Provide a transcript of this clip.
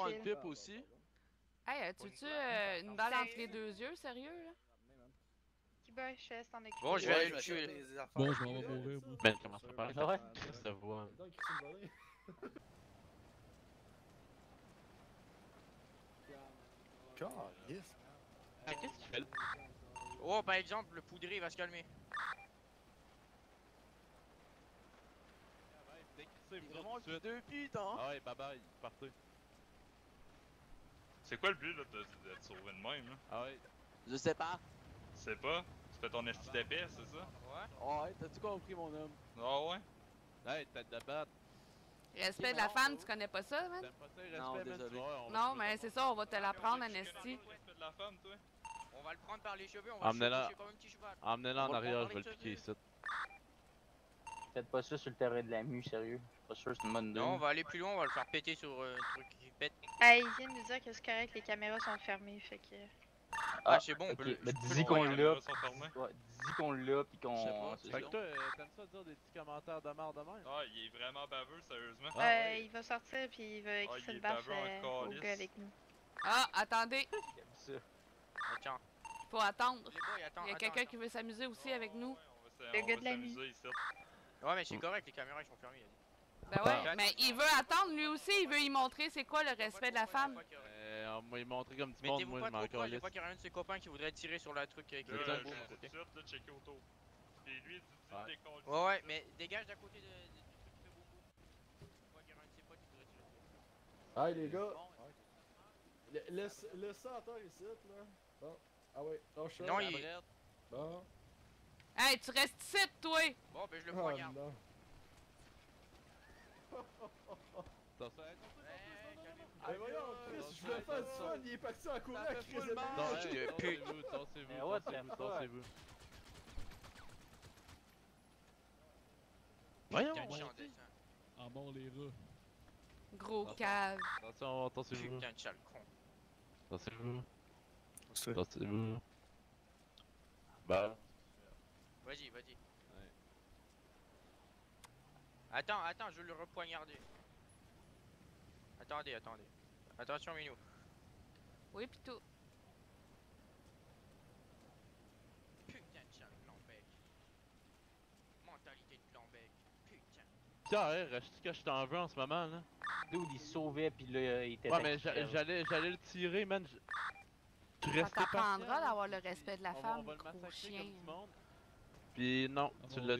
prends une pipe aussi? Hey, euh, tu veux-tu euh, une balle entre les deux yeux, sérieux, là? Bon, je vais aller le tuer. Bon, je vais mourir. Ben, comment ça parle? Ah ouais? Ça voit. Yes. Ah, qu'est-ce qu'il fait là? Oh, par exemple, le poudré il va se calmer. C'est Vraiment le deux putes, hein? Ah ouais, bye bye, partez. C'est quoi le but là de, de te sauver de même là? Ah ouais. Je sais pas. C'est pas? Tu fais ton esti d'épée, c'est ça? Ouais. Ouais, t'as-tu compris, mon homme? Ah ouais? Hey, tête de batte. Respect de la femme, tu connais pas ça, man? T'aimes pas ça, respect, Non, man? désolé. Non, te- mais c'est ça, on va te l'apprendre, Anesti. Respect de la femme, toi? On va le prendre par les cheveux, on va le comme un petit cheval. Emmenez-le en arrière, je vais le piquer ici. Faites pas ça sur le terrain de la mue, sérieux. Je suis pas sûr que c'est une bonne idée. Non, on va aller plus loin, on va le faire péter sur euh, un truc qui pète. Ah, il vient de nous dire que c'est correct, les caméras sont fermées, fait que. Ah, c'est bon, on ok, peut le. mais dis qu'on l'a. dis qu'on l'a pis qu'on. Fait que toi, euh, t'aimes ça dire des petits commentaires de merde de même? Ah, il est vraiment baveux, sérieusement. Ah, euh, il va sortir puis il va crisser est le baffe euh, au gars avec nous. Ah, attendez, J'aime ça. Attends, faut attendre. Il y a quelqu'un qui veut s'amuser aussi avec nous. Le gars de la ici. Ouais, mais c'est correct, les caméras ils sont fermées. Ben ouais, mais il veut attendre lui aussi, il veut y montrer c'est quoi le respect de la femme. Euh, on m'a montré comme du monde, moi pas je m'en calisse. fois qu'il y a un de ses copains qui voudrait tirer sur la truc avec je de checker autour. Et lui, il dit Ouais. des. Ouais, ouais, mais dégage d'à côté de, de- du truc qui fait beaucoup. Je vois qu'il y a un de ses potes qui voudrait tirer. Hey les gars, La- laisse, laisse ça à terre ici, là. Bon. Ah ouais, lâche ça. Non, il- Bon. Hey, tu restes ici, toi! Bon, ben je le Oh poignarde. non. Attention, hey, Mais voyons, Chris, je voulais faire du fun, il est parti en courant Ça Chris the tassez-vous, fuck? tassez-vous. Voyons, ça. Ah bon, les rats. Gros Ah, cave. Attention, tassez-vous. Putain de chale con. Tassez-vous. Tassez-vous. Bah. Vas-y, vas-y. Attends, attends, je vais le repoignarder. Attendez, attendez. Attention, Minou. Oui, pis tout. Putain de chale, Blanc-Bec. Mentalité de Blanc-Bec. Putain. Pierre, reste que je t'en veux en ce moment là? Dude, il sauvait pis là, il était. Ouais, mais j'a- j'allais j'allais le tirer, man. Tu Ça restes t'apprendra d'avoir le respect de la On va- femme, on va le gros massacrer chien. comme du monde. Puis non, Ah tu l'as